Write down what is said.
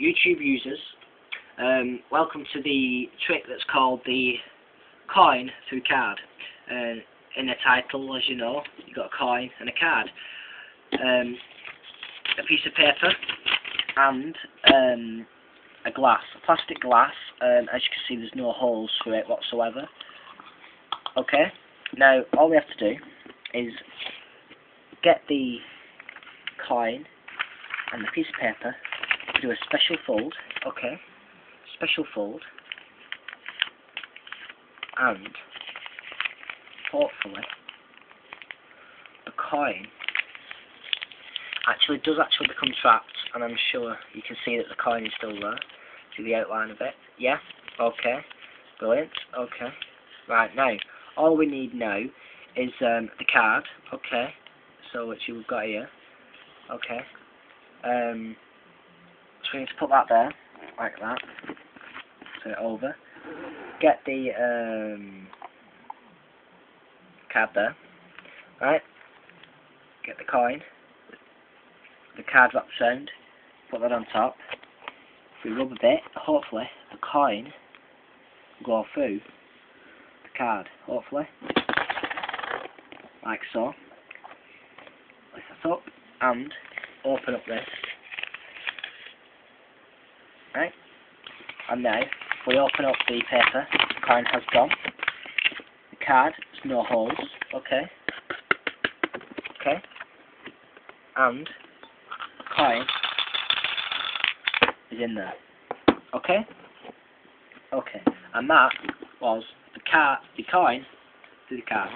YouTube users, um, welcome to the trick that's called the coin through card. Uh, in the title, as you know, you've got a coin and a card. Um, a piece of paper and um, a glass, a plastic glass. Um, as you can see, there's no holes through it whatsoever. Okay, now all we have to do is get the coin and the piece of paper, do a special fold, okay, special fold, and hopefully the coin actually does actually become trapped and I'm sure you can see that the coin is still there. See the outline of it? Yeah? Okay. Brilliant. Okay. Right, now, all we need now is um, the card, okay, so which you've got here, okay, um, so we need to put that there, like that, turn it over, get the um, card there, right, get the coin, the card wrap round, put that on top, if we rub a bit, hopefully the coin will go through the card, hopefully, like so, lift this up, and open up this, right, and now, we open up the paper, the coin has gone, the card, there's no holes, okay, okay, and the coin is in there, okay, okay, and that was the card, the coin to the card.